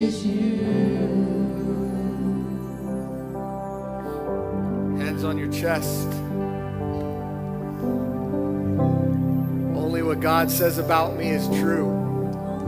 Hands on your chest. Only what God says about me is true.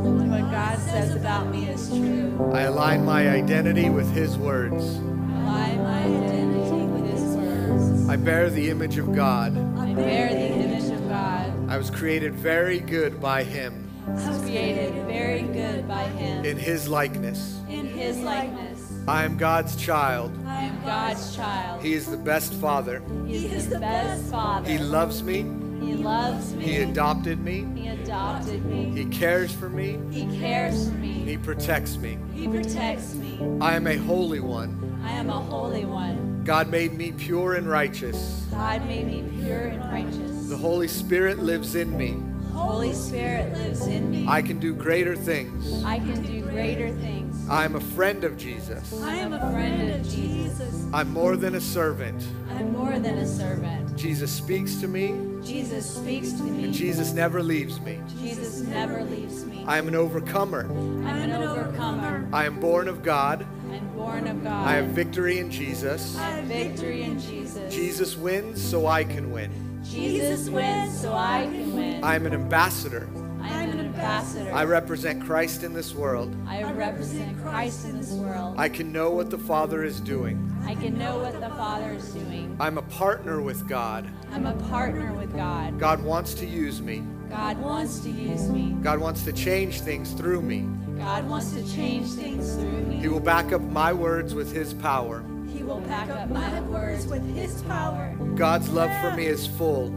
Only what God says about me is true. I align my identity with His words. Align my identity with His words. I bear the image of God. I bear the image of God. I was created very good by Him I was created very good by Him in His likeness. in His likeness. I am God's child. I am God's child. He is the best Father. He is the best Father. He loves me. He loves me. He adopted me. He adopted me. He cares for me. He cares for me. He protects me. He protects me. I am a holy one. I am a holy one. God made me pure and righteous. God made me pure and righteous. The Holy Spirit lives in me. Holy Spirit lives in me. I can do greater things. I can do greater things. I am a friend of Jesus. I am a friend of Jesus. I'm more than a servant. I'm more than a servant. Jesus speaks to me, Jesus speaks to me. and Jesus never leaves me. Jesus never leaves me. I am an overcomer. I'm an overcomer. I am born of God. I'm born of God. I have victory in Jesus. I have victory in Jesus. Jesus wins, so I can win. Jesus wins, so I can win. I am an ambassador. I am an ambassador. I represent Christ in this world. I represent Christ in this world. I can know what the Father is doing. I can know what the Father is doing. I'm a partner with God. I'm a partner with God. God wants to use me. God wants to use me. God wants to change things through me. God wants to change things through me. He will back up my words with His power. Will back up my words with His power. God's love for me is full.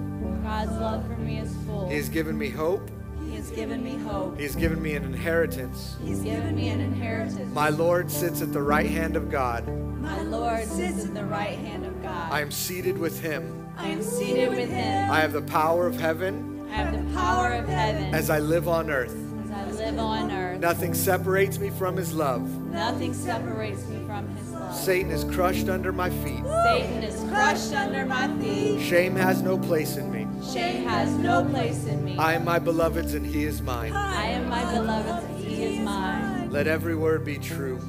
God's love for me is full. He has given me hope. He has given me hope. He has given me an inheritance. He's given me an inheritance. My Lord sits at the right hand of God. My Lord sits at the right hand of God. I am seated with Him. I am seated with Him. I have the power of heaven I have the power of heaven as I live on earth. as I live on earth. Nothing separates me from His love. Nothing separates me from His love. Satan is crushed under my feet. Satan is crushed under my feet. Shame has no place in me. Shame has no place in me. I am my beloved's and He is mine. I am my beloved's and He is mine. Let every word be true.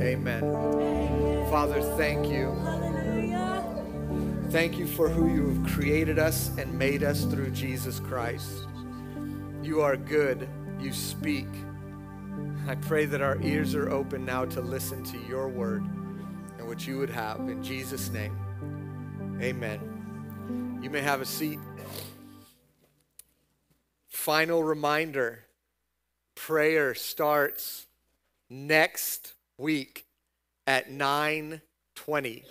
Amen. Father, thank you. Thank you for who you have created us and made us through Jesus Christ. You are good. You speak. I pray that our ears are open now to listen to your word and what you would have. In Jesus' name, amen. You may have a seat. Final reminder prayer starts next week at 9:20.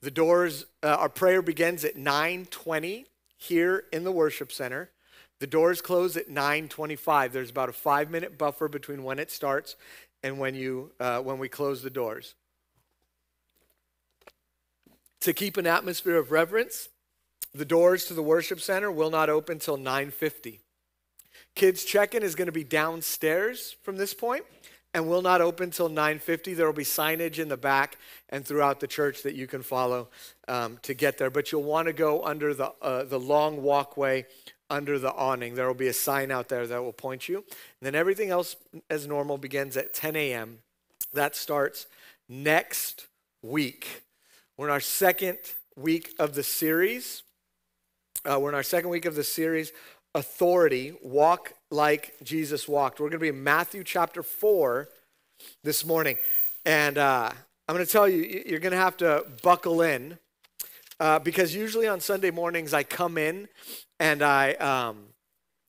The doors uh, our prayer begins at 9:20 here in the worship center. The doors close at 9:25. There's about a 5-minute buffer between when it starts and when you uh, when we close the doors. To keep an atmosphere of reverence, the doors to the worship center will not open till 9:50. Kids check-in is going to be downstairs from this point and will not open till 9.50 there will be signage in the back and throughout the church that you can follow um, to get there but you'll want to go under the, uh, the long walkway under the awning. There will be a sign out there that will point you. And then everything else as normal begins at 10 a.m that starts next week. We're in our second week of the series. Uh, we're in our second week of the series authority walk like jesus walked. We're going to be in matthew chapter 4 this morning. And uh, i'm going to tell you you're going to have to buckle in uh, because usually on sunday mornings i come in and i um,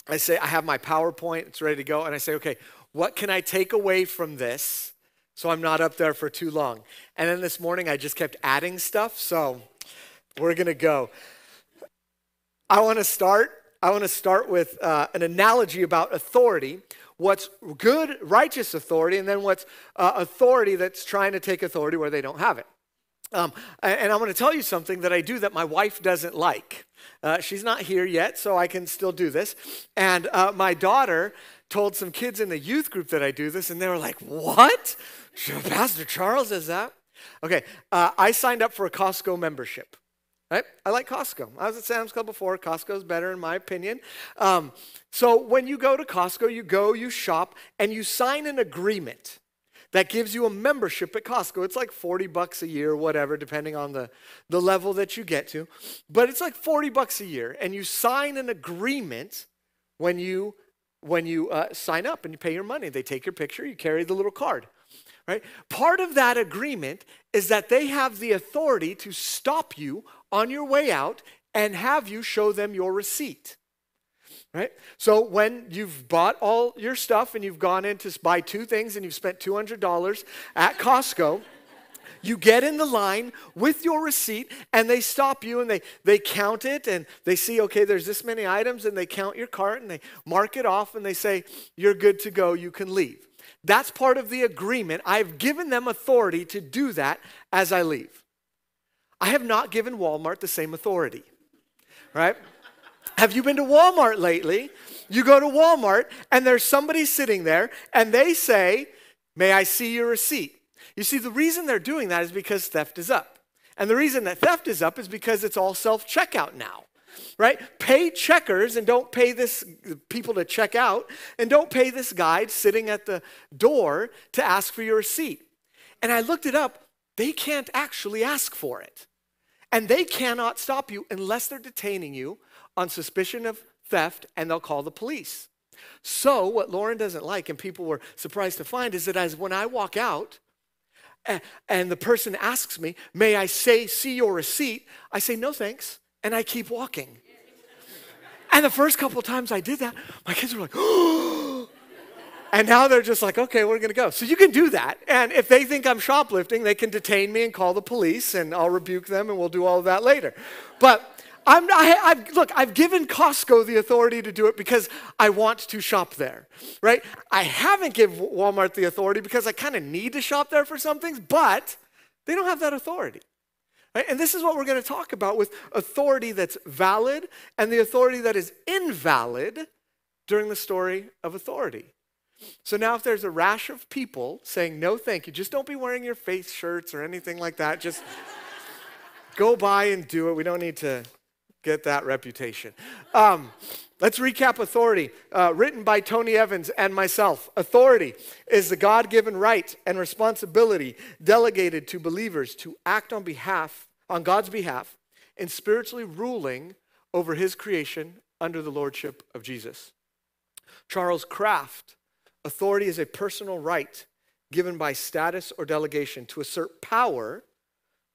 i say i have my powerpoint it's ready to go and i say okay what can i take away from this so i'm not up there for too long and then this morning i just kept adding stuff so we're going to go I want to start. I want to start with uh, an analogy about authority. What's good, righteous authority, and then what's uh, authority that's trying to take authority where they don't have it. Um, and I'm going to tell you something that I do that my wife doesn't like. Uh, she's not here yet, so I can still do this. And uh, my daughter told some kids in the youth group that I do this, and they were like, What? Pastor Charles does that? Okay, uh, I signed up for a Costco membership. Right? I like Costco. I was at Sam's Club before. Costco's better, in my opinion. Um, so when you go to Costco, you go, you shop, and you sign an agreement that gives you a membership at Costco. It's like 40 bucks a year, whatever, depending on the, the level that you get to. But it's like 40 bucks a year, and you sign an agreement when you when you uh, sign up and you pay your money. They take your picture, you carry the little card. Right? Part of that agreement is that they have the authority to stop you on your way out and have you show them your receipt. Right? So when you've bought all your stuff and you've gone in to buy two things and you've spent $200 at Costco, you get in the line with your receipt and they stop you and they, they count it and they see, okay, there's this many items and they count your cart and they mark it off and they say, you're good to go, you can leave. That's part of the agreement. I've given them authority to do that as I leave. I have not given Walmart the same authority, right? Have you been to Walmart lately? You go to Walmart and there's somebody sitting there and they say, May I see your receipt? You see, the reason they're doing that is because theft is up. And the reason that theft is up is because it's all self checkout now right? Pay checkers and don't pay this people to check out and don't pay this guide sitting at the door to ask for your receipt. And I looked it up, they can't actually ask for it. And they cannot stop you unless they're detaining you on suspicion of theft and they'll call the police. So, what Lauren doesn't like, and people were surprised to find, is that as when I walk out, and the person asks me, May I say, see your receipt? I say, No thanks and I keep walking. And the first couple times I did that, my kids were like, oh. And now they're just like, okay, we're gonna go. So you can do that. And if they think I'm shoplifting, they can detain me and call the police, and I'll rebuke them, and we'll do all of that later. But I'm, I, I've, look, I've given Costco the authority to do it because I want to shop there, right? I haven't given Walmart the authority because I kind of need to shop there for some things, but they don't have that authority. Right? And this is what we're going to talk about with authority that's valid and the authority that is invalid during the story of authority. So now, if there's a rash of people saying, no, thank you, just don't be wearing your Faith shirts or anything like that. Just go by and do it. We don't need to get that reputation. Um, let's recap authority. Uh, written by Tony Evans and myself. Authority is the God given right and responsibility delegated to believers to act on behalf, on God's behalf, in spiritually ruling over his creation under the lordship of Jesus. Charles Kraft, authority is a personal right given by status or delegation to assert power,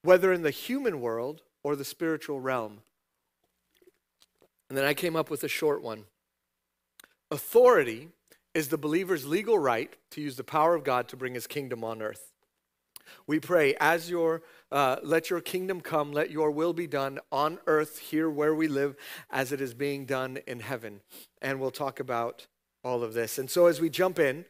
whether in the human world or the spiritual realm. And then I came up with a short one. Authority is the believer's legal right to use the power of God to bring his kingdom on earth. We pray, as your, uh, let your kingdom come, let your will be done on earth, here where we live, as it is being done in heaven. And we'll talk about all of this. And so as we jump in,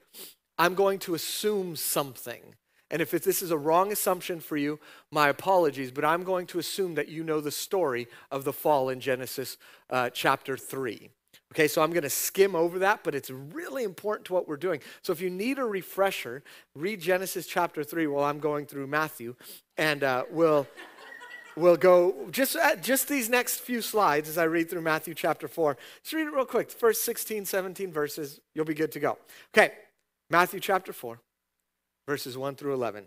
I'm going to assume something. And if this is a wrong assumption for you, my apologies, but I'm going to assume that you know the story of the fall in Genesis uh, chapter 3. Okay, so I'm going to skim over that, but it's really important to what we're doing. So if you need a refresher, read Genesis chapter 3 while I'm going through Matthew, and uh, we'll. We'll go just, uh, just these next few slides as I read through Matthew chapter 4. Just read it real quick. The first 16, 17 verses, you'll be good to go. Okay, Matthew chapter 4 verses 1 through 11.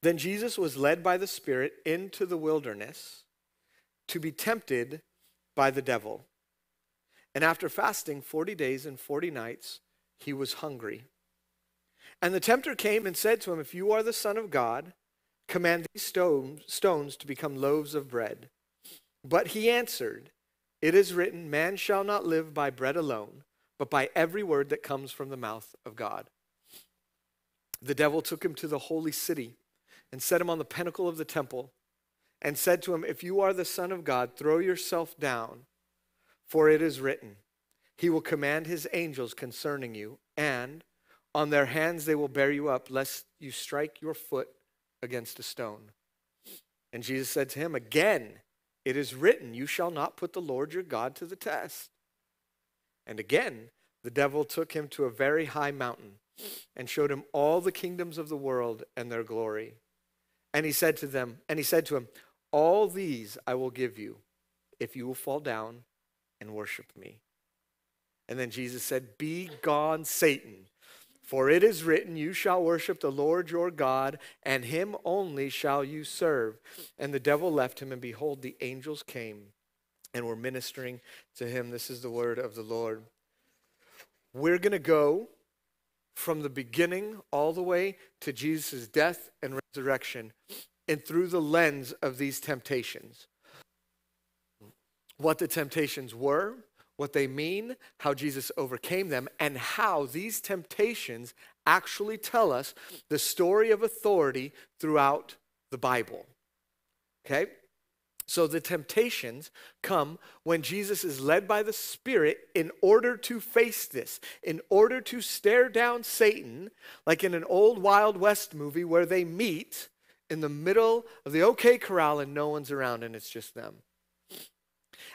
Then Jesus was led by the Spirit into the wilderness to be tempted by the devil. And after fasting 40 days and 40 nights, he was hungry. And the tempter came and said to him, If you are the Son of God, command these stones to become loaves of bread. But he answered, It is written, Man shall not live by bread alone, but by every word that comes from the mouth of God. The devil took him to the holy city and set him on the pinnacle of the temple and said to him, If you are the Son of God, throw yourself down, for it is written, He will command His angels concerning you, and on their hands they will bear you up, lest you strike your foot against a stone. And Jesus said to him, Again, it is written, You shall not put the Lord your God to the test. And again, the devil took him to a very high mountain and showed him all the kingdoms of the world and their glory. And he said to them, and he said to him, All these I will give you if you will fall down and worship me. And then Jesus said, Be gone, Satan. For it is written, You shall worship the Lord your God, and him only shall you serve. And the devil left him, and behold, the angels came and were ministering to him. This is the word of the Lord. We're going to go from the beginning all the way to Jesus' death and resurrection and through the lens of these temptations. What the temptations were, what they mean, how Jesus overcame them, and how these temptations actually tell us the story of authority throughout the Bible. Okay? So the temptations come when Jesus is led by the Spirit in order to face this, in order to stare down Satan, like in an old Wild West movie where they meet in the middle of the OK Corral and no one's around and it's just them.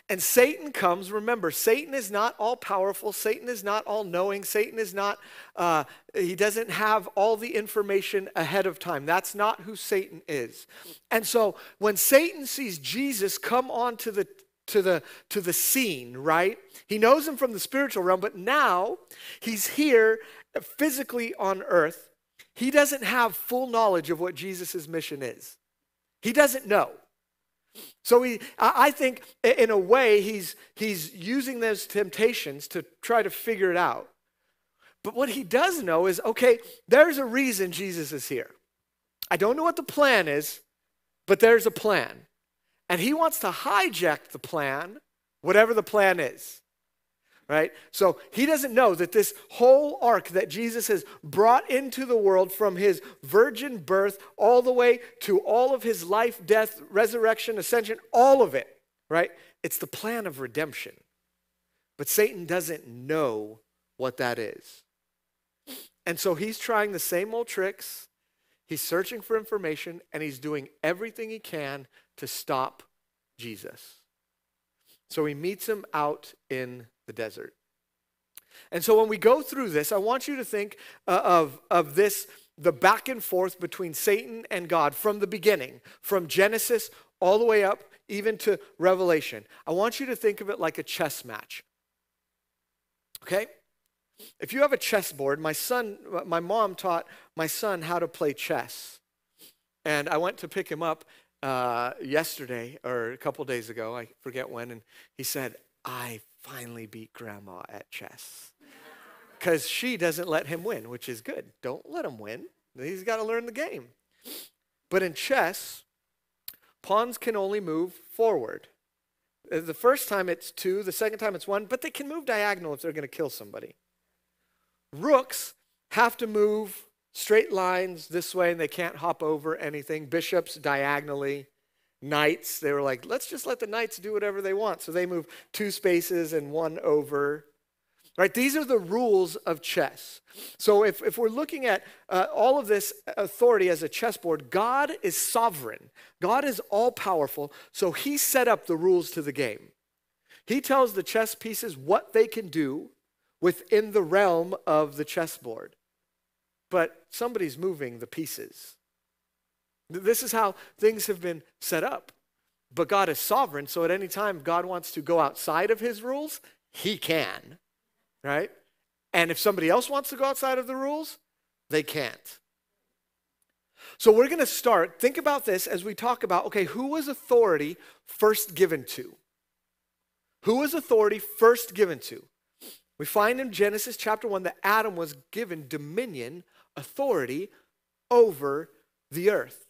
And Satan comes, remember, Satan is not all powerful. Satan is not all knowing. Satan is not, uh, he doesn't have all the information ahead of time. That's not who Satan is. And so when Satan sees Jesus come onto the to the to the scene, right? He knows him from the spiritual realm, but now he's here physically on earth. He doesn't have full knowledge of what Jesus' mission is. He doesn't know. So he, I think, in a way, he's, he's using those temptations to try to figure it out. But what he does know is okay, there's a reason Jesus is here. I don't know what the plan is, but there's a plan. And he wants to hijack the plan, whatever the plan is right? So he doesn't know that this whole arc that Jesus has brought into the world from his virgin birth all the way to all of his life, death, resurrection, ascension, all of it, right? It's the plan of redemption. But Satan doesn't know what that is. And so he's trying the same old tricks. He's searching for information and he's doing everything he can to stop Jesus. So he meets him out in the desert. And so when we go through this, I want you to think uh, of, of this the back and forth between Satan and God from the beginning, from Genesis all the way up, even to Revelation. I want you to think of it like a chess match. Okay? If you have a chessboard, my son, my mom taught my son how to play chess. And I went to pick him up uh, yesterday or a couple days ago, I forget when, and he said, I finally beat grandma at chess. Because she doesn't let him win, which is good. Don't let him win. He's got to learn the game. But in chess, pawns can only move forward. Uh, the first time it's two, the second time it's one, but they can move diagonal if they're going to kill somebody. Rooks have to move straight lines this way and they can't hop over anything. Bishops diagonally knights, they were like, let's just let the knights do whatever they want. So they move two spaces and one over. Right? These are the rules of chess. So if, if we're looking at uh, all of this authority as a chessboard, God is sovereign. God is all powerful. So he set up the rules to the game. He tells the chess pieces what they can do within the realm of the chessboard. But somebody's moving the pieces. This is how things have been set up. But God is sovereign, so at any time God wants to go outside of his rules, he can, right? And if somebody else wants to go outside of the rules, they can't. So we're going to start, think about this as we talk about okay, who was authority first given to? Who was authority first given to? We find in Genesis chapter 1 that Adam was given dominion, authority over the earth.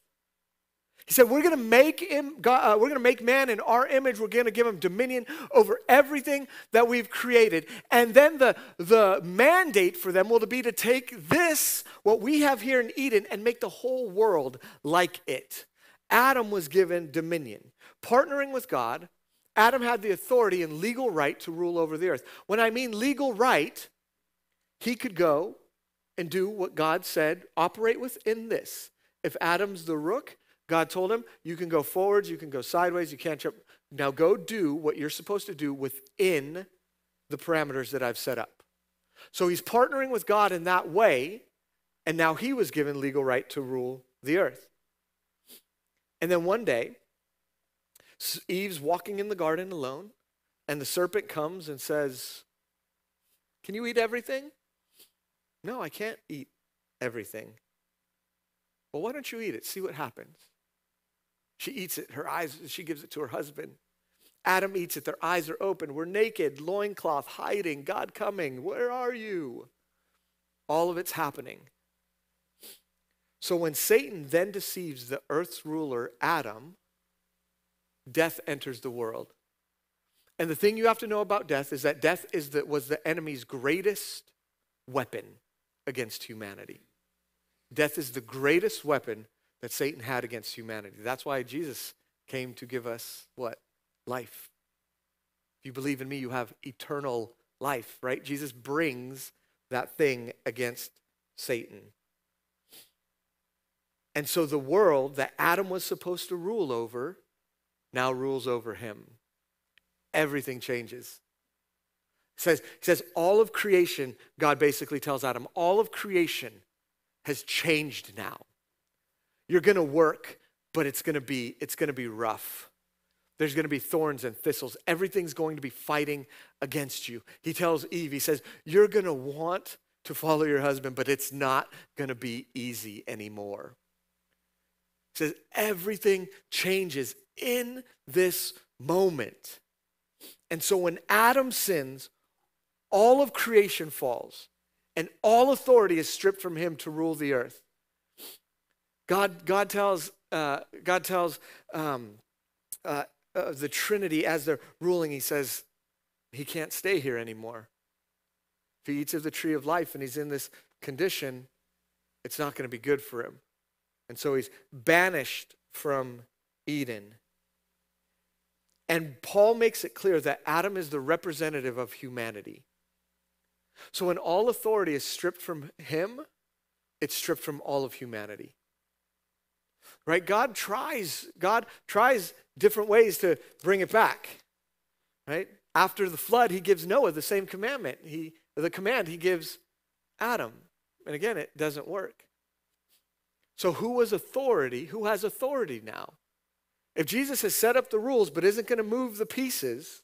He said, We're going to make him, God, uh, we're going to make man in our image. We're going to give him dominion over everything that we've created. And then the, the mandate for them will be to take this, what we have here in Eden, and make the whole world like it. Adam was given dominion. Partnering with God, Adam had the authority and legal right to rule over the earth. When I mean legal right, he could go and do what God said, operate within this. If Adam's the rook, God told him, you can go forwards, you can go sideways, you can't jump. Now go do what you're supposed to do within the parameters that I've set up. So he's partnering with God in that way, and now he was given legal right to rule the earth. And then one day, Eve's walking in the garden alone, and the serpent comes and says, Can you eat everything? No, I can't eat everything. Well, why don't you eat it? See what happens. She eats it, her eyes, she gives it to her husband. Adam eats it, their eyes are open. We're naked, loincloth, hiding, God coming. Where are you? All of it's happening. So when Satan then deceives the earth's ruler, Adam, death enters the world. And the thing you have to know about death is that death is the, was the enemy's greatest weapon against humanity. Death is the greatest weapon that Satan had against humanity. That's why Jesus came to give us what? Life. If you believe in me, you have eternal life, right? Jesus brings that thing against Satan. And so the world that Adam was supposed to rule over now rules over him. Everything changes. It says, says all of creation, God basically tells Adam, all of creation has changed now. You're going to work, but it's going to be it's going to be rough. There's going to be thorns and thistles. Everything's going to be fighting against you. He tells Eve, he says, "You're going to want to follow your husband, but it's not going to be easy anymore." He says everything changes in this moment. And so when Adam sins, all of creation falls and all authority is stripped from him to rule the earth. God, God tells, uh, God tells um, uh, uh, the Trinity as they're ruling, he says, he can't stay here anymore. If he eats of the tree of life and he's in this condition, it's not going to be good for him. And so he's banished from Eden. And Paul makes it clear that Adam is the representative of humanity. So when all authority is stripped from him, it's stripped from all of humanity. Right? God tries, God tries different ways to bring it back. Right? After the flood, he gives Noah the same commandment. He the command he gives Adam. And again, it doesn't work. So who was authority? Who has authority now? If Jesus has set up the rules but isn't going to move the pieces,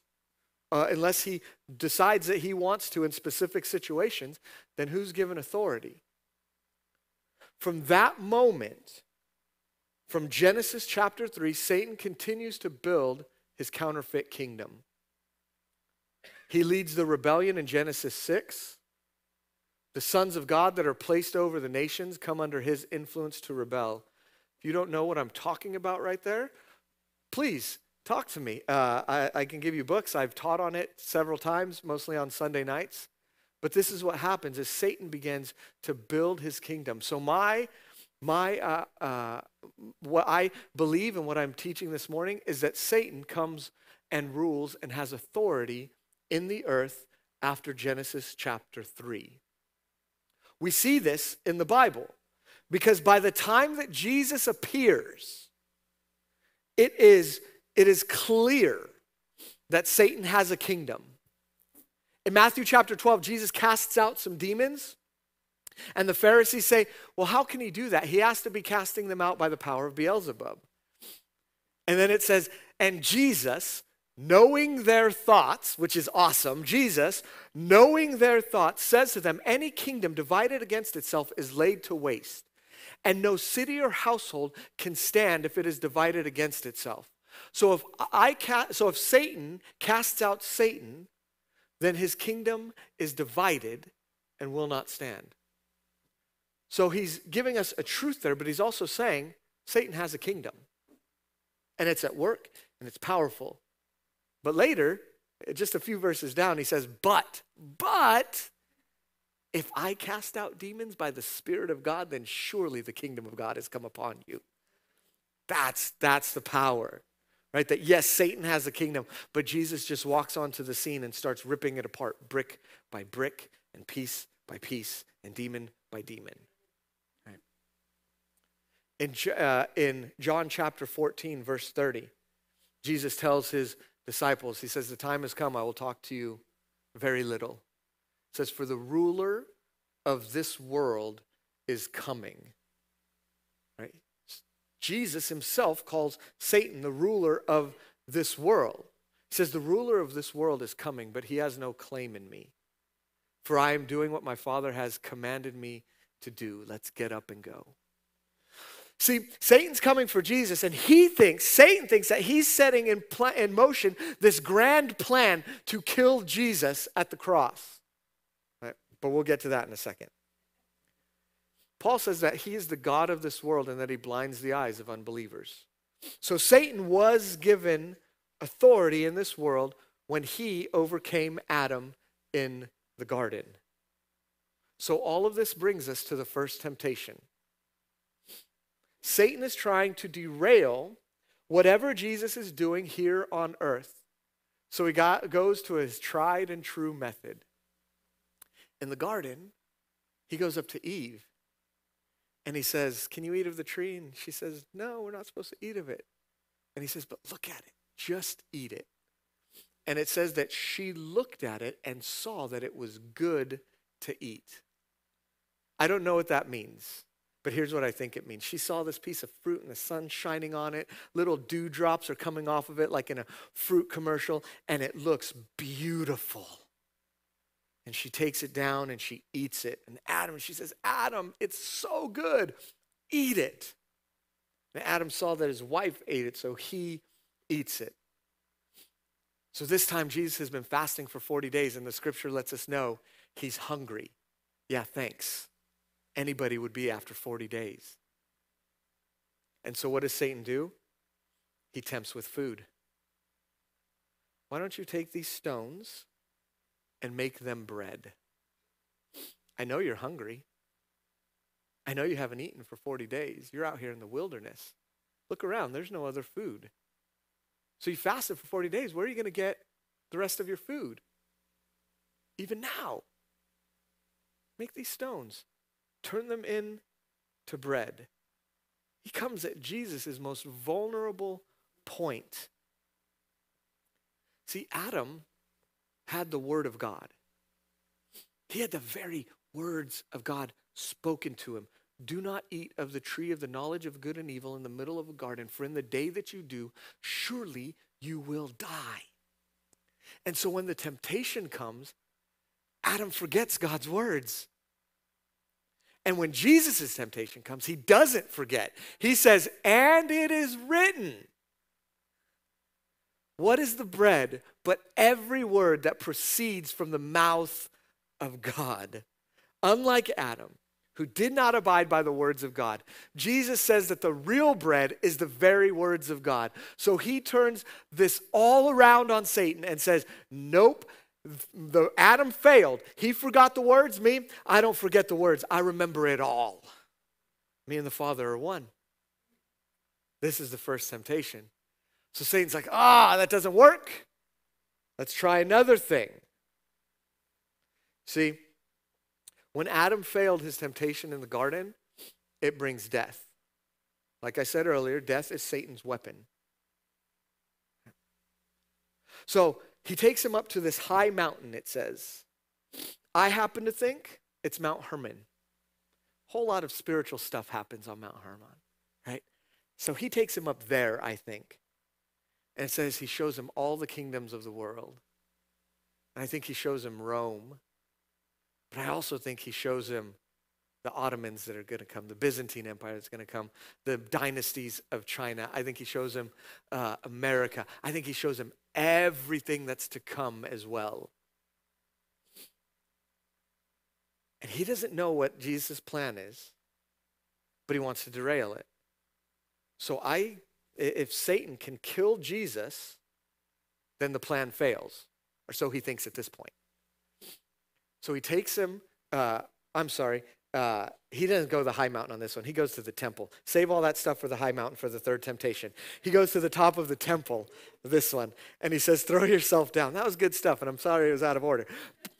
uh, unless he decides that he wants to in specific situations, then who's given authority? From that moment, from Genesis chapter 3, Satan continues to build his counterfeit kingdom. He leads the rebellion in Genesis 6. The sons of God that are placed over the nations come under his influence to rebel. If you don't know what I'm talking about right there, please talk to me. Uh, I, I can give you books. I've taught on it several times, mostly on Sunday nights. But this is what happens as Satan begins to build his kingdom. So my my uh, uh, what I believe and what I'm teaching this morning is that Satan comes and rules and has authority in the earth after Genesis chapter 3. We see this in the Bible because by the time that Jesus appears, it is it is clear that Satan has a kingdom. In Matthew chapter 12, Jesus casts out some demons, and the Pharisees say, Well, how can he do that? He has to be casting them out by the power of Beelzebub. And then it says, And Jesus, knowing their thoughts, which is awesome, Jesus, knowing their thoughts, says to them, Any kingdom divided against itself is laid to waste, and no city or household can stand if it is divided against itself. So if I ca- so if Satan casts out Satan, then his kingdom is divided and will not stand. So he's giving us a truth there, but he's also saying Satan has a kingdom. And it's at work and it's powerful. But later, just a few verses down, he says, But, but, if I cast out demons by the Spirit of God, then surely the kingdom of God has come upon you. That's, that's the power right? That yes, Satan has a kingdom, but Jesus just walks onto the scene and starts ripping it apart brick by brick and piece by piece and demon by demon. In, uh, in John chapter 14, verse 30, Jesus tells his disciples, He says, The time has come, I will talk to you very little. It says, For the ruler of this world is coming. Right? Jesus himself calls Satan the ruler of this world. He says, The ruler of this world is coming, but he has no claim in me. For I am doing what my Father has commanded me to do. Let's get up and go. See, Satan's coming for Jesus, and he thinks, Satan thinks that he's setting in, pl- in motion this grand plan to kill Jesus at the cross. Right, but we'll get to that in a second. Paul says that he is the God of this world and that he blinds the eyes of unbelievers. So Satan was given authority in this world when he overcame Adam in the garden. So all of this brings us to the first temptation. Satan is trying to derail whatever Jesus is doing here on earth. So he got, goes to his tried and true method. In the garden, he goes up to Eve and he says, Can you eat of the tree? And she says, No, we're not supposed to eat of it. And he says, But look at it, just eat it. And it says that she looked at it and saw that it was good to eat. I don't know what that means, but here's what I think it means. She saw this piece of fruit and the sun shining on it. Little dewdrops are coming off of it, like in a fruit commercial, and it looks beautiful. And she takes it down and she eats it. And Adam, she says, Adam, it's so good. Eat it. And Adam saw that his wife ate it, so he eats it. So this time, Jesus has been fasting for 40 days, and the scripture lets us know he's hungry. Yeah, thanks. Anybody would be after 40 days. And so, what does Satan do? He tempts with food. Why don't you take these stones and make them bread. I know you're hungry. I know you haven't eaten for 40 days. You're out here in the wilderness. Look around, there's no other food. So you fasted for 40 days. Where are you going to get the rest of your food? Even now. Make these stones, turn them in to bread. He comes at Jesus' most vulnerable point. See, Adam had the Word of God. He had the very words of God spoken to him. Do not eat of the tree of the knowledge of good and evil in the middle of a garden, for in the day that you do, surely you will die. And so when the temptation comes, Adam forgets God's words. And when Jesus' temptation comes, he doesn't forget. He says, And it is written. What is the bread but every word that proceeds from the mouth of God? Unlike Adam, who did not abide by the words of God, Jesus says that the real bread is the very words of God. So he turns this all around on Satan and says, Nope. The Adam failed. He forgot the words. Me, I don't forget the words. I remember it all. Me and the Father are one. This is the first temptation. So Satan's like, ah, that doesn't work. Let's try another thing. See, when Adam failed his temptation in the garden, it brings death. Like I said earlier, death is Satan's weapon. So he takes him up to this high mountain, it says. I happen to think it's Mount Hermon. Whole lot of spiritual stuff happens on Mount Hermon, right? So he takes him up there, I think. And it says he shows him all the kingdoms of the world. And I think he shows him Rome. But I also think he shows him the Ottomans that are going to come, the Byzantine Empire that's going to come, the dynasties of China. I think he shows him uh, America. I think he shows him everything that's to come as well. And he doesn't know what Jesus' plan is, but he wants to derail it. So I if Satan can kill Jesus, then the plan fails. Or so he thinks at this point. So he takes him, uh, I'm sorry, uh, he doesn't go to the high mountain on this one. He goes to the temple. Save all that stuff for the high mountain for the third temptation. He goes to the top of the temple, this one, and he says, Throw yourself down. That was good stuff, and I'm sorry it was out of order.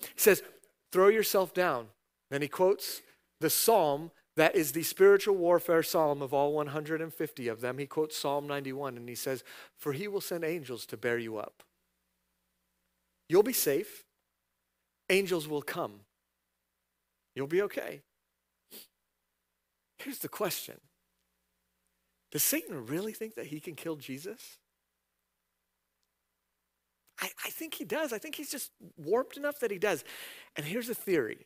He says, Throw yourself down. Then he quotes the psalm that is the spiritual warfare psalm of all 150 of them. He quotes Psalm 91 and he says, For he will send angels to bear you up. You'll be safe. Angels will come. You'll be okay. Here's the question Does Satan really think that he can kill Jesus? I, I think he does. I think he's just warped enough that he does. And here's a theory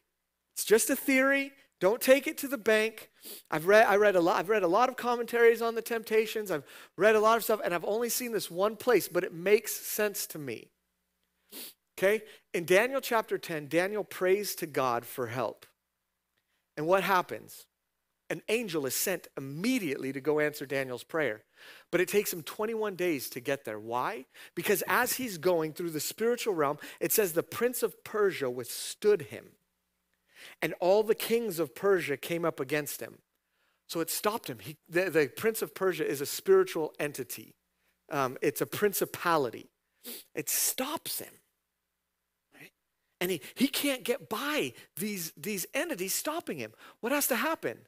it's just a theory. Don't take it to the bank. I've read, I read a lot, I've read a lot of commentaries on the temptations. I've read a lot of stuff, and I've only seen this one place, but it makes sense to me. Okay? In Daniel chapter 10, Daniel prays to God for help. And what happens? An angel is sent immediately to go answer Daniel's prayer. But it takes him 21 days to get there. Why? Because as he's going through the spiritual realm, it says the prince of Persia withstood him. And all the kings of Persia came up against him. So it stopped him. He, the, the, prince of Persia is a spiritual entity, um, it's a principality. It stops him. Right? And he, he can't get by these, these entities stopping him. What has to happen?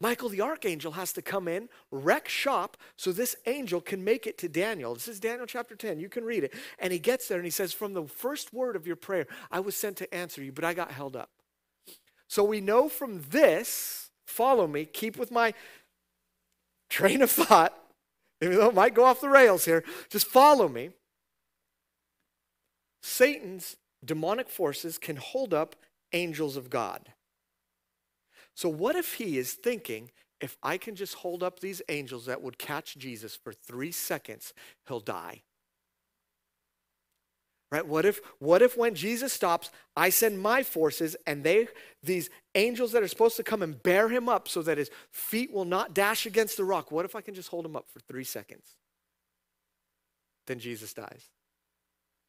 Michael the archangel has to come in, wreck shop, so this angel can make it to Daniel. This is Daniel chapter 10. You can read it. And he gets there and he says, From the first word of your prayer, I was sent to answer you, but I got held up. So we know from this, follow me, keep with my train of thought, even though it might go off the rails here, just follow me. Satan's demonic forces can hold up angels of God. So, what if he is thinking, if I can just hold up these angels that would catch Jesus for three seconds, he'll die? Right? What if, what if when Jesus stops, I send my forces and they, these angels that are supposed to come and bear him up so that his feet will not dash against the rock, what if I can just hold him up for three seconds? Then Jesus dies.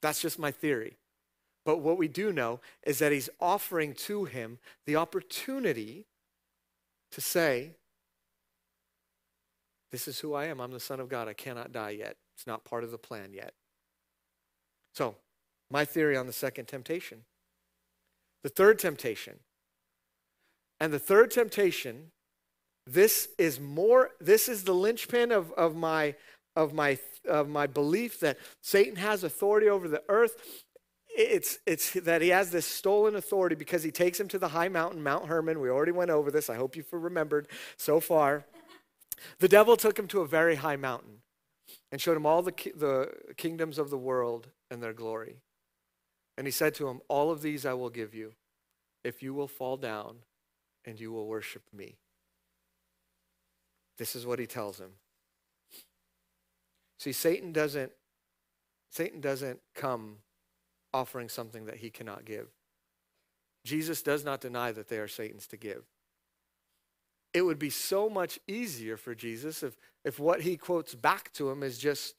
That's just my theory. But what we do know is that he's offering to him the opportunity to say, This is who I am. I'm the Son of God. I cannot die yet. It's not part of the plan yet. So, my theory on the second temptation. The third temptation. And the third temptation, this is more, this is the linchpin of, of my of my of my belief that Satan has authority over the earth it's, it's that he has this stolen authority because he takes him to the high mountain, Mount Hermon. We already went over this. I hope you've remembered so far. The devil took him to a very high mountain and showed him all the, the kingdoms of the world and their glory. And he said to him, All of these I will give you if you will fall down and you will worship me. This is what he tells him. See, Satan doesn't Satan doesn't come offering something that he cannot give. Jesus does not deny that they are Satan's to give. It would be so much easier for Jesus if, if what he quotes back to him is just,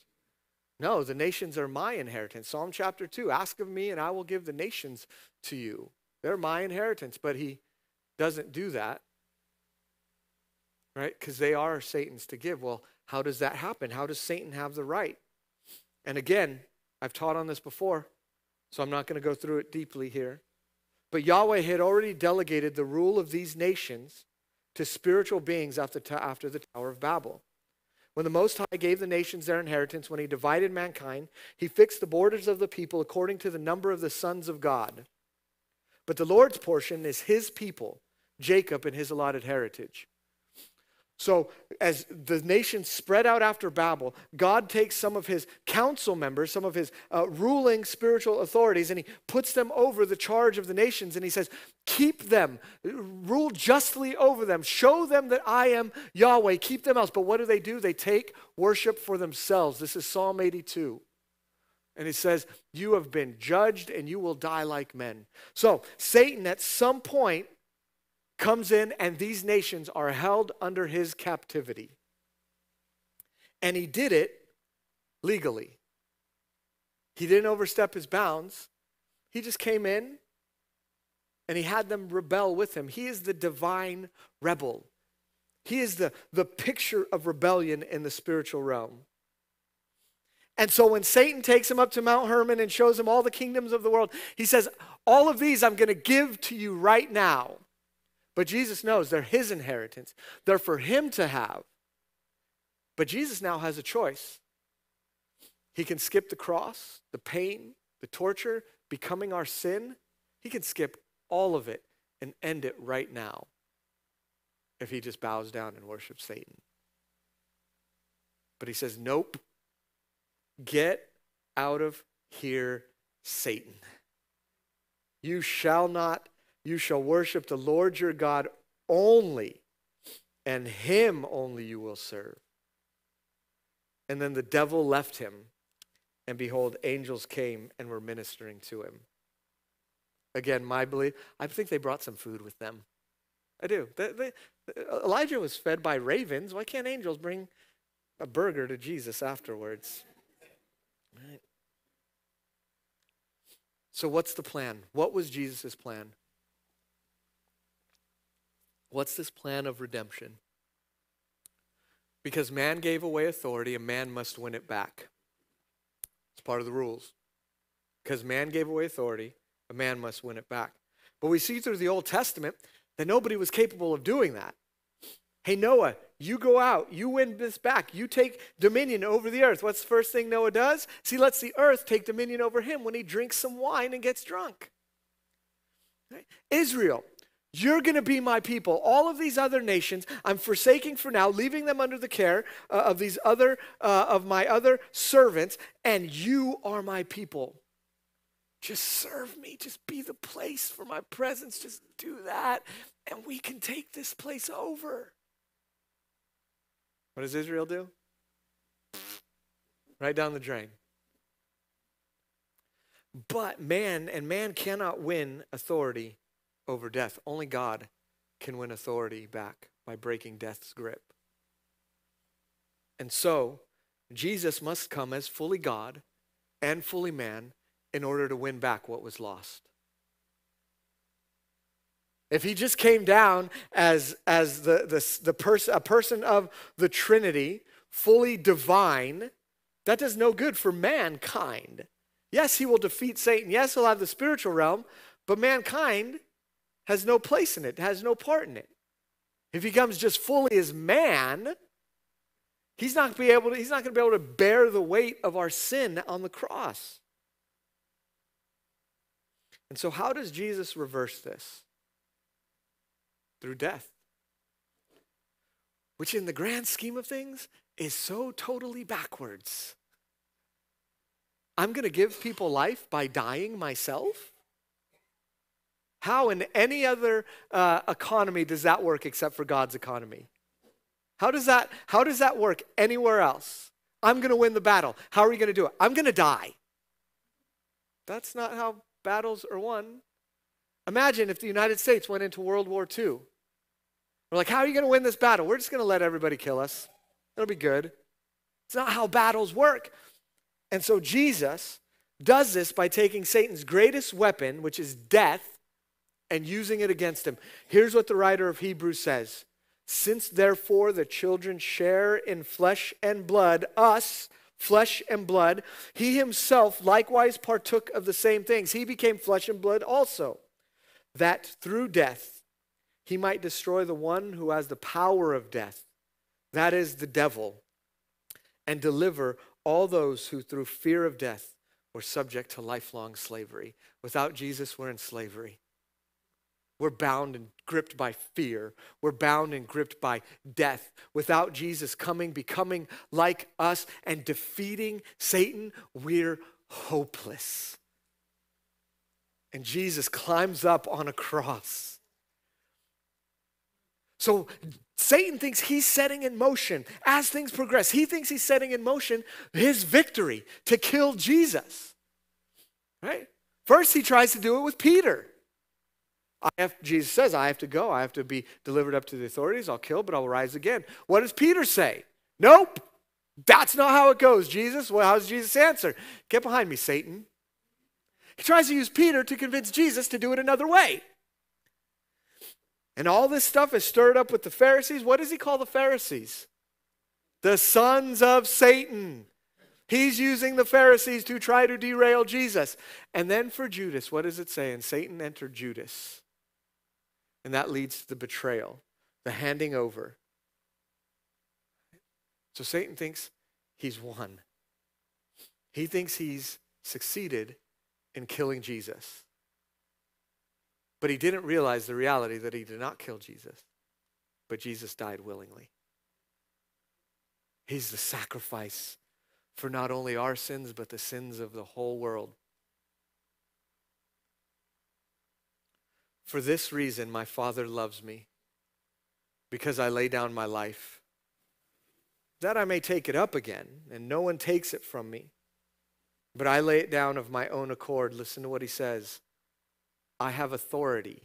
no, the nations are my inheritance. Psalm chapter 2 ask of me, and I will give the nations to you. They're my inheritance. But he doesn't do that, right? Because they are Satan's to give. Well, how does that happen? How does Satan have the right? And again, I've taught on this before. So I'm not going to go through it deeply here. But Yahweh had already delegated the rule of these nations to spiritual beings after, after the Tower of Babel. When the Most High gave the nations their inheritance, when he divided mankind, he fixed the borders of the people according to the number of the sons of God. But the Lord's portion is his people, Jacob and his allotted heritage. So, as the nations spread out after Babel, God takes some of his council members, some of his uh, ruling spiritual authorities, and he puts them over the charge of the nations. And he says, Keep them, rule justly over them, show them that I am Yahweh, keep them else. But what do they do? They take worship for themselves. This is Psalm 82. And it says, You have been judged and you will die like men. So, Satan at some point comes in, and these nations are held under his captivity. And he did it legally. He didn't overstep his bounds. He just came in and he had them rebel with him. He is the divine rebel. He is the, the picture of rebellion in the spiritual realm. And so when Satan takes him up to Mount Hermon and shows him all the kingdoms of the world, he says, All of these I'm going to give to you right now. But Jesus knows they're his inheritance, they're for him to have. But Jesus now has a choice. He can skip the cross, the pain, the torture, becoming our sin. He can skip all of it and end it right now if he just bows down and worships Satan. But he says, Nope. Get out of here, Satan. You shall not, you shall worship the Lord your God only, and him only you will serve. And then the devil left him, and behold, angels came and were ministering to him. Again, my belief, I think they brought some food with them. I do. They, they, Elijah was fed by ravens. Why can't angels bring a burger to Jesus afterwards? Right. So, what's the plan? What was Jesus' plan? What's this plan of redemption? Because man gave away authority, a man must win it back. It's part of the rules. Because man gave away authority, a man must win it back. But we see through the Old Testament that nobody was capable of doing that. Hey, Noah, you go out, you win this back, you take dominion over the earth. What's the first thing Noah does? he lets the earth take dominion over him when he drinks some wine and gets drunk. Israel, you're going to be my people. All of these other nations, I'm forsaking for now, leaving them under the care uh, of these other, uh, of my other servants, and you are my people. Just serve me. Just be the place for my presence. Just do that, and we can take this place over. What does Israel do? Right down the drain. But man, and man cannot win authority over death. Only God can win authority back by breaking death's grip. And so, Jesus must come as fully God and fully man in order to win back what was lost. If he just came down as, as the, the, the pers- a person of the Trinity, fully divine, that does no good for mankind. Yes, he will defeat Satan. Yes, he'll have the spiritual realm, but mankind has no place in it, has no part in it. If he comes just fully as man, he's not, be able to, he's not going to be able to bear the weight of our sin on the cross. And so, how does Jesus reverse this? through death. Which, in the grand scheme of things, is so totally backwards. I'm going to give people life by dying myself? How in any other uh, economy does that work except for God's economy? How does that, how does that work anywhere else? I'm going to win the battle. How are we going to do it? I'm going to die. That's not how battles are won. Imagine if the United States went into World War II. We're like, how are you going to win this battle? We're just going to let everybody kill us. It'll be good. It's not how battles work. And so Jesus does this by taking Satan's greatest weapon, which is death, and using it against him. Here's what the writer of Hebrews says Since therefore the children share in flesh and blood, us, flesh and blood, he himself likewise partook of the same things. He became flesh and blood also, that through death, he might destroy the one who has the power of death, that is the devil, and deliver all those who through fear of death were subject to lifelong slavery. Without Jesus, we're in slavery. We're bound and gripped by fear. We're bound and gripped by death. Without Jesus coming, becoming like us, and defeating Satan, we're hopeless. And Jesus climbs up on a cross so Satan thinks he's setting in motion, as things progress, he thinks he's setting in motion his victory to kill Jesus. Right? First, he tries to do it with Peter. I have, Jesus says, I have to go. I have to be delivered up to the authorities. I'll kill, but I'll rise again. What does Peter say? Nope. That's not how it goes, Jesus. Well, how does Jesus answer? Get behind me, Satan. He tries to use Peter to convince Jesus to do it another way. And all this stuff is stirred up with the Pharisees. What does he call the Pharisees? The sons of Satan. He's using the Pharisees to try to derail Jesus. And then for Judas, what does it say? And Satan entered Judas. And that leads to the betrayal, the handing over. So Satan thinks he's won. He thinks he's succeeded in killing Jesus. But he didn't realize the reality that he did not kill Jesus, but Jesus died willingly. He's the sacrifice for not only our sins, but the sins of the whole world. For this reason, my Father loves me, because I lay down my life, that I may take it up again, and no one takes it from me. But I lay it down of my own accord. Listen to what he says I have authority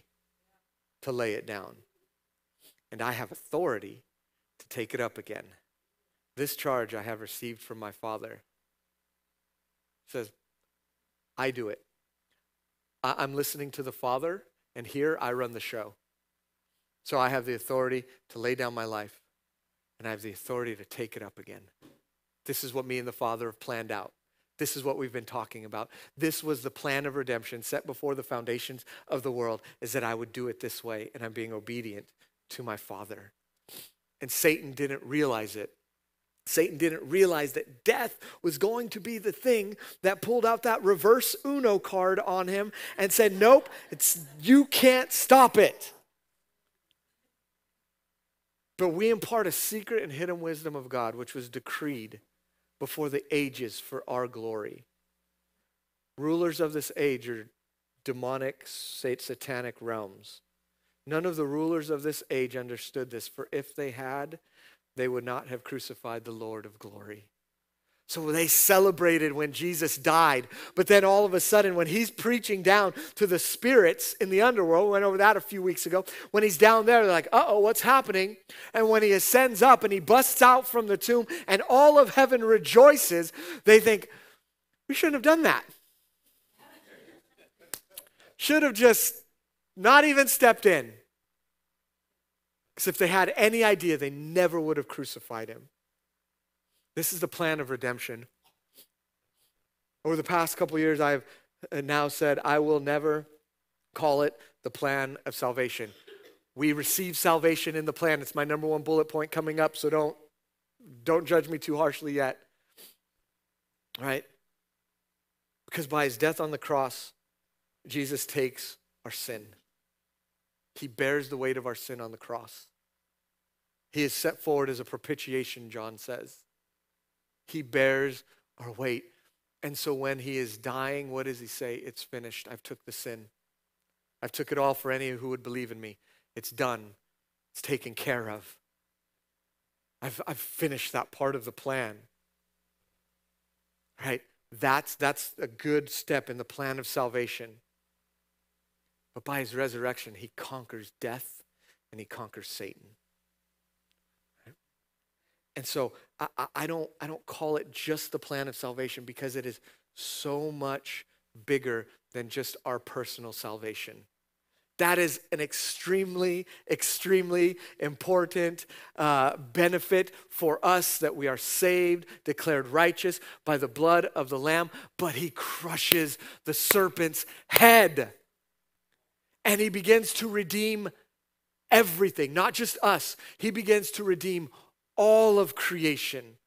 to lay it down, and I have authority to take it up again. This charge I have received from my Father. He says, I do it. I- am listening to the Father, and here I run the show. So I have the authority to lay down my life, and I have the authority to take it up again. This is what me and the Father have planned out. This is what we've been talking about. This was the plan of redemption set before the foundations of the world, is that I would do it this way, and I'm being obedient to my Father. And Satan didn't realize it. Satan didn't realize that death was going to be the thing that pulled out that reverse Uno card on him and said, Nope, it's, you can't stop it. But we impart a secret and hidden wisdom of God, which was decreed before the ages for our glory. Rulers of this age are demonic, satanic realms. None of the rulers of this age understood this, for if they had, they would not have crucified the Lord of glory. So they celebrated when Jesus died. But then all of a sudden, when he's preaching down to the spirits in the underworld, we went over that a few weeks ago. When he's down there, they're like, uh oh, what's happening? And when he ascends up and he busts out from the tomb and all of heaven rejoices, they think, we shouldn't have done that. Should have just not even stepped in. Because if they had any idea, they never would have crucified him. This is the plan of redemption. Over the past couple years, I've uh, now said, I will never call it the plan of salvation. We receive salvation in the plan. It's my number one bullet point coming up, so don't, don't judge me too harshly yet. All right? Because by his death on the cross, Jesus takes our sin. He bears the weight of our sin on the cross. He is set forward as a propitiation, John says. He bears our weight. And so when he is dying, what does he say? It's finished. I've took the sin. I've took it all for any who would believe in me. It's done. It's taken care of. I've, I've finished that part of the plan. Right? That's, that's a good step in the plan of salvation. But by his resurrection, he conquers death and he conquers Satan. And so I, I, don't, I don't call it just the plan of salvation because it is so much bigger than just our personal salvation. That is an extremely, extremely important uh, benefit for us that we are saved, declared righteous by the blood of the Lamb, but he crushes the serpent's head. And he begins to redeem everything, not just us. He begins to redeem all of creation.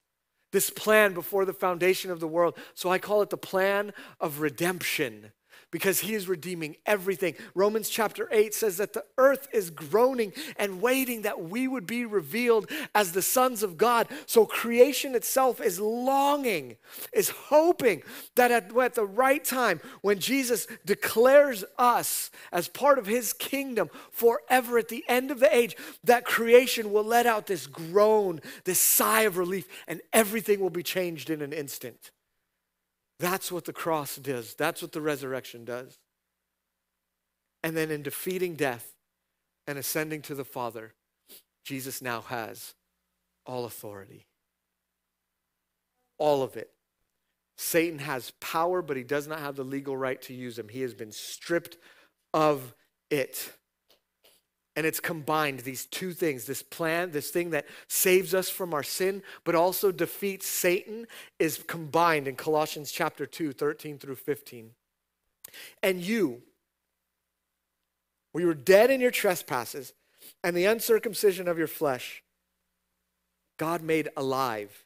This plan before the foundation of the world. So I call it the plan of redemption because he is redeeming everything. Romans chapter 8 says that the earth is groaning and waiting that we would be revealed as the sons of God. So creation itself is longing, is hoping that at, at the right time, when Jesus declares us as part of his kingdom forever at the end of the age, that creation will let out this groan, this sigh of relief, and everything will be changed in an instant. That's what the cross does. That's what the resurrection does. And then in defeating death and ascending to the Father, Jesus now has all authority. All of it. Satan has power, but he does not have the legal right to use them. He has been stripped of it. And it's combined, these two things this plan, this thing that saves us from our sin, but also defeats Satan, is combined in Colossians chapter 2, 13 through 15. And you, we were dead in your trespasses and the uncircumcision of your flesh, God made alive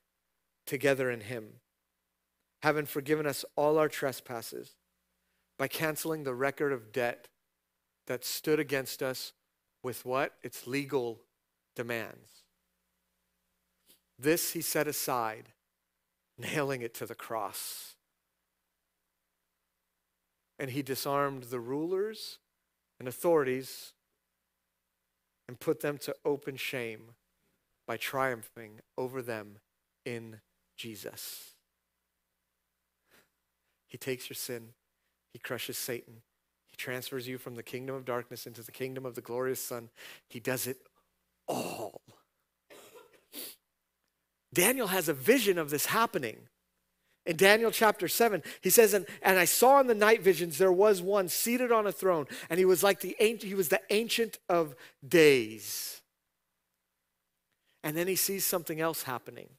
together in him, having forgiven us all our trespasses by canceling the record of debt that stood against us with what? Its legal demands. This he set aside, nailing it to the cross. And he disarmed the rulers and authorities and put them to open shame by triumphing over them in Jesus. He takes your sin, he crushes Satan, transfers you from the kingdom of darkness into the kingdom of the glorious Son. He does it all. Daniel has a vision of this happening. In Daniel chapter 7, he says, and, and I saw in the night visions there was one seated on a throne, and he was like the ancient, he was the ancient of days. And then he sees something else happening.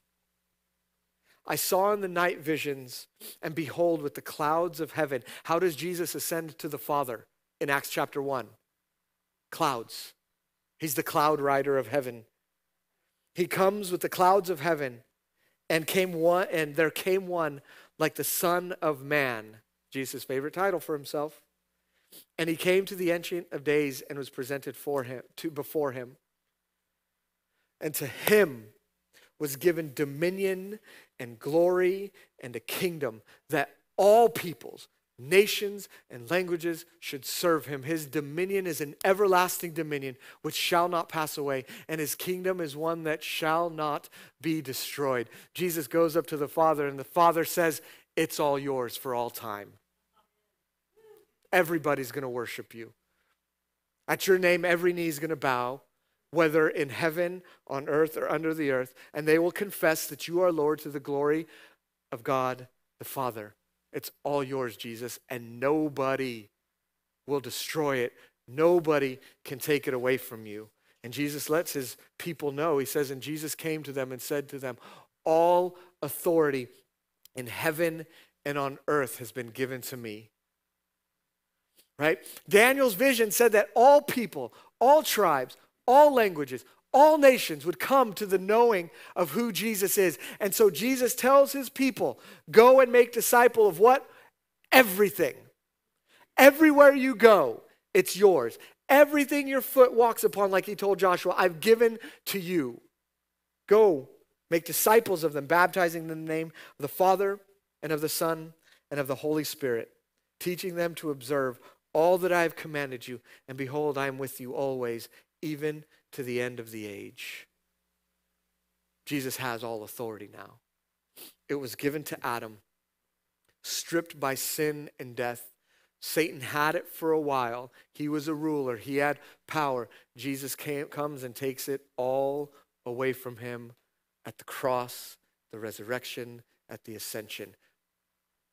I saw in the night visions, and behold, with the clouds of heaven. How does Jesus ascend to the Father in Acts chapter 1? Clouds. He's the cloud rider of heaven. He comes with the clouds of heaven, and came one, and there came one like the Son of Man, Jesus' favorite title for himself. And he came to the Ancient of Days and was presented for him to before him. And to him was given dominion and glory and a kingdom that all peoples, nations, and languages should serve him. His dominion is an everlasting dominion which shall not pass away, and his kingdom is one that shall not be destroyed. Jesus goes up to the Father, and the Father says, It's all yours for all time. Everybody's going to worship you. At your name, every knee is going to bow whether in heaven, on earth, or under the earth, and they will confess that you are Lord to the glory of God the Father. It's all yours, Jesus, and nobody will destroy it. Nobody can take it away from you. And Jesus lets his people know. He says, And Jesus came to them and said to them, All authority in heaven and on earth has been given to me. Right? Daniel's vision said that all people, all tribes, all languages, all nations would come to the knowing of who Jesus is. And so Jesus tells his people, go and make disciple of what? Everything. Everywhere you go, it's yours. Everything your foot walks upon, like he told Joshua, I've given to you. Go, make disciples of them, baptizing them in the name of the Father and of the Son and of the Holy Spirit, teaching them to observe all that I have commanded you. And behold, I am with you always, even to the end of the age. Jesus has all authority now. It was given to Adam, stripped by sin and death. Satan had it for a while. He was a ruler, he had power. Jesus came, comes and takes it all away from him at the cross, the resurrection, at the ascension.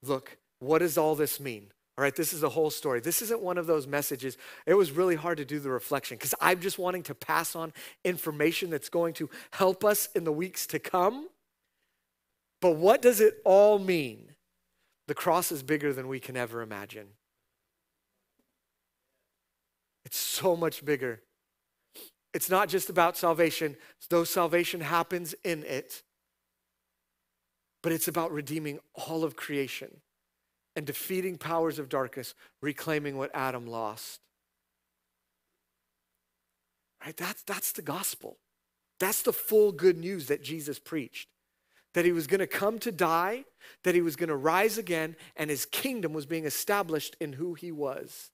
Look, what does all this mean? All right, this is the whole story. This isn't one of those messages. It was really hard to do the reflection because I'm just wanting to pass on information that's going to help us in the weeks to come. But what does it all mean? The cross is bigger than we can ever imagine. It's so much bigger. It's not just about salvation, though salvation happens in it, but it's about redeeming all of creation and defeating powers of darkness, reclaiming what Adam lost. Right? That's, that's the gospel. That's the full good news that Jesus preached. That he was going to come to die, that he was going to rise again, and his kingdom was being established in who he was.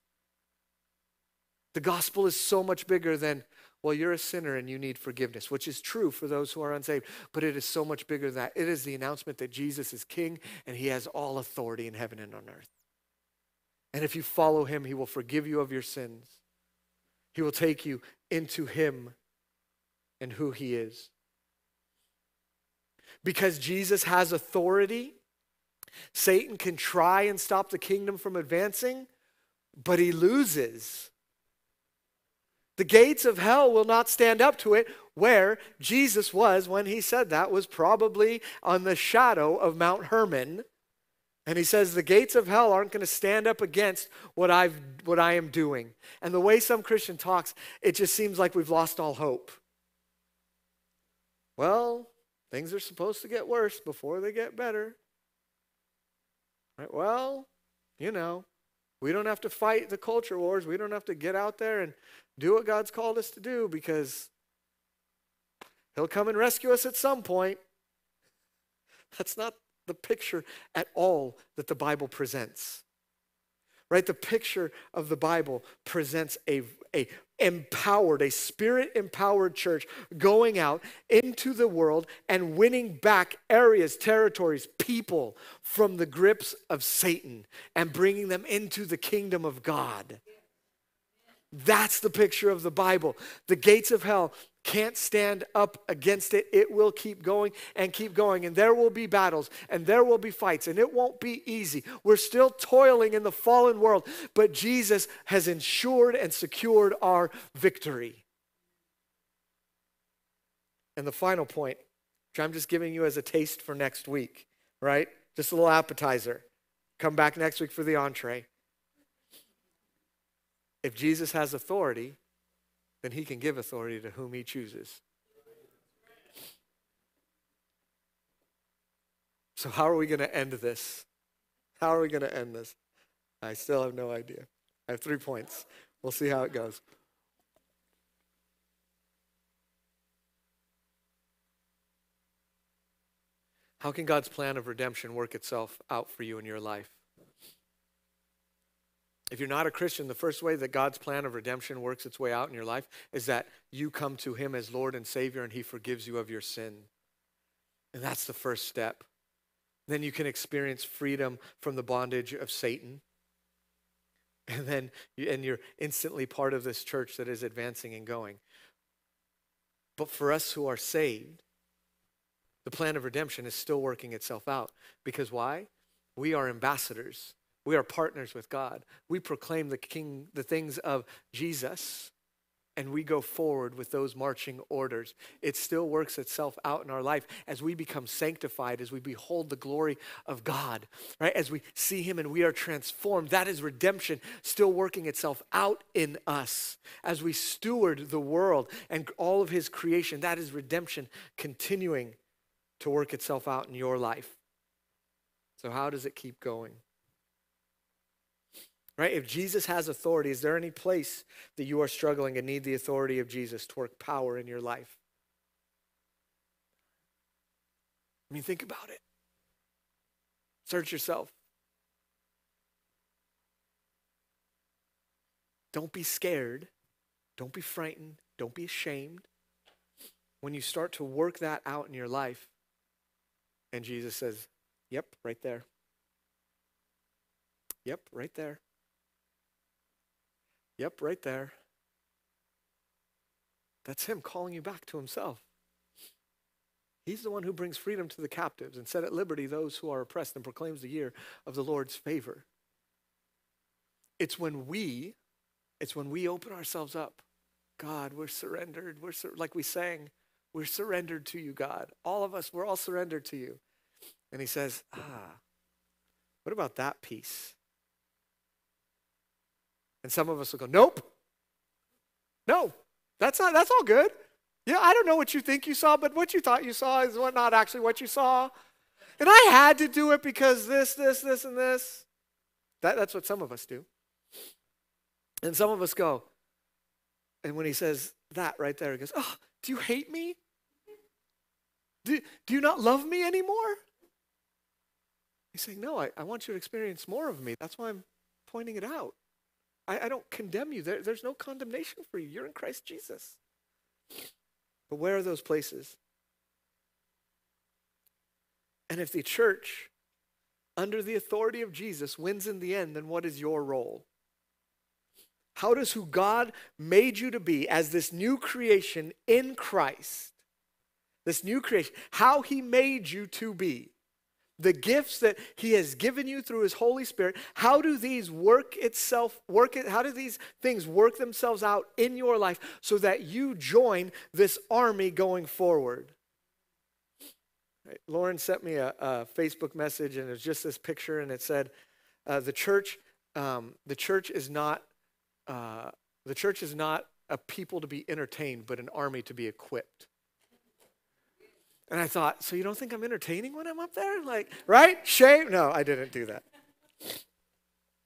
The gospel is so much bigger than well, you're a sinner and you need forgiveness, which is true for those who are unsaved, but it is so much bigger than that. It is the announcement that Jesus is king and he has all authority in heaven and on earth. And if you follow him, he will forgive you of your sins. He will take you into him and who he is. Because Jesus has authority, Satan can try and stop the kingdom from advancing, but he loses the gates of hell will not stand up to it. Where Jesus was when he said that was probably on the shadow of Mount Hermon. And he says the gates of hell aren't going to stand up against what I've what I am doing. And the way some Christian talks, it just seems like we've lost all hope. Well, things are supposed to get worse before they get better. Right? Well, you know, we don't have to fight the culture wars. We don't have to get out there and do what God's called us to do because He'll come and rescue us at some point. That's not the picture at all that the Bible presents. Right? The picture of the Bible presents a, a empowered, a spirit empowered church going out into the world and winning back areas, territories, people from the grips of Satan and bringing them into the kingdom of God. That's the picture of the Bible. The gates of hell can't stand up against it. It will keep going and keep going. And there will be battles and there will be fights and it won't be easy. We're still toiling in the fallen world, but Jesus has ensured and secured our victory. And the final point, which I'm just giving you as a taste for next week, right? Just a little appetizer. Come back next week for the entree. If Jesus has authority, then he can give authority to whom he chooses. So, how are we going to end this? How are we going to end this? I still have no idea. I have three points. We'll see how it goes. How can God's plan of redemption work itself out for you in your life? If you're not a Christian, the first way that God's plan of redemption works its way out in your life is that you come to Him as Lord and Savior and He forgives you of your sin. And that's the first step. Then you can experience freedom from the bondage of Satan. And then you, and you're instantly part of this church that is advancing and going. But for us who are saved, the plan of redemption is still working itself out. Because why? We are ambassadors we are partners with God. We proclaim the king the things of Jesus and we go forward with those marching orders. It still works itself out in our life as we become sanctified, as we behold the glory of God, right? As we see Him and we are transformed. That is redemption still working itself out in us. As we steward the world and all of His creation, that is redemption continuing to work itself out in your life. So, how does it keep going? Right? If Jesus has authority, is there any place that you are struggling and need the authority of Jesus to work power in your life? I mean, think about it. Search yourself. Don't be scared. Don't be frightened. Don't be ashamed. When you start to work that out in your life, and Jesus says, Yep, right there. Yep, right there. Yep, right there. That's him calling you back to himself. He's the one who brings freedom to the captives and set at liberty those who are oppressed and proclaims the year of the Lord's favor. It's when we, it's when we open ourselves up. God, we're surrendered. We're sur- like we sang, we're surrendered to you, God. All of us, we're all surrendered to you. And he says, ah, what about that piece? And some of us will go, nope. No, that's not, that's all good. Yeah, I don't know what you think you saw, but what you thought you saw is what not actually what you saw. And I had to do it because this, this, this, and this. That, that's what some of us do. And some of us go, and when he says that right there, he goes, Oh, do you hate me? Do, do you not love me anymore? He's saying, No, I, I want you to experience more of me. That's why I'm pointing it out. I, I don't condemn you. There, there's no condemnation for you. You're in Christ Jesus. But where are those places? And if the church, under the authority of Jesus, wins in the end, then what is your role? How does who God made you to be as this new creation in Christ, this new creation, how he made you to be, the gifts that he has given you through his holy spirit how do these work itself work it how do these things work themselves out in your life so that you join this army going forward? Lauren sent me a, a, facebook message and it was just this picture and it said uh, the church um, the church is not uh, the church is not a people to be entertained but an army to be equipped and I thought, so you don't think I'm entertaining when I'm up there? Like, right? Shame? No, I didn't do that.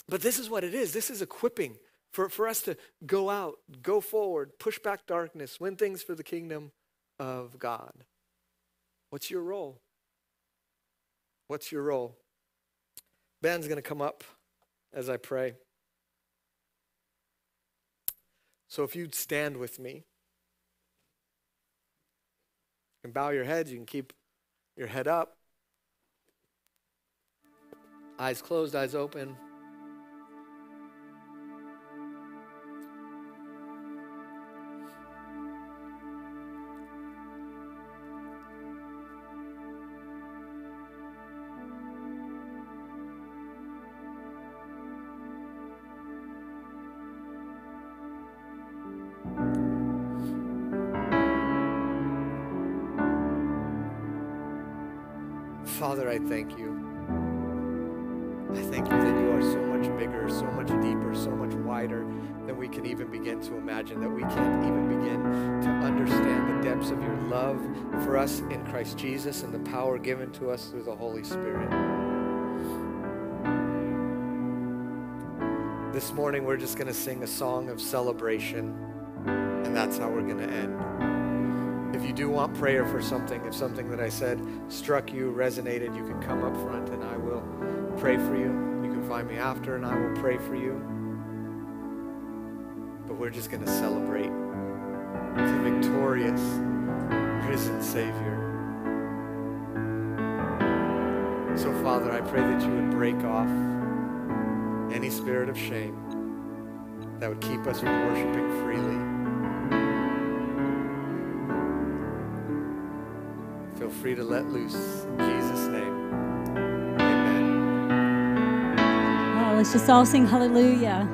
But this is what it is. This is equipping for, for us to go out, go forward, push back darkness, win things for the kingdom of God. What's your role? What's your role? Ben's going to come up as I pray. So if you'd stand with me and bow your heads, you can keep your head up. Eyes closed, eyes open. Father, I thank you. I thank you that you are so much bigger, so much deeper, so much wider than we can even begin to imagine, that we can't even begin to understand the depths of your love for us in Christ Jesus and the power given to us through the Holy Spirit. This morning, we're just going to sing a song of celebration, and that's how we're going to end. Do want prayer for something, if something that I said struck you, resonated, you can come up front and I will pray for you. You can find me after and I will pray for you. But we're just going to celebrate the victorious, risen Savior. So, Father, I pray that you would break off any spirit of shame that would keep us from worshiping freely. Free to let loose. In Jesus' name. Amen. Oh, let's just all sing hallelujah.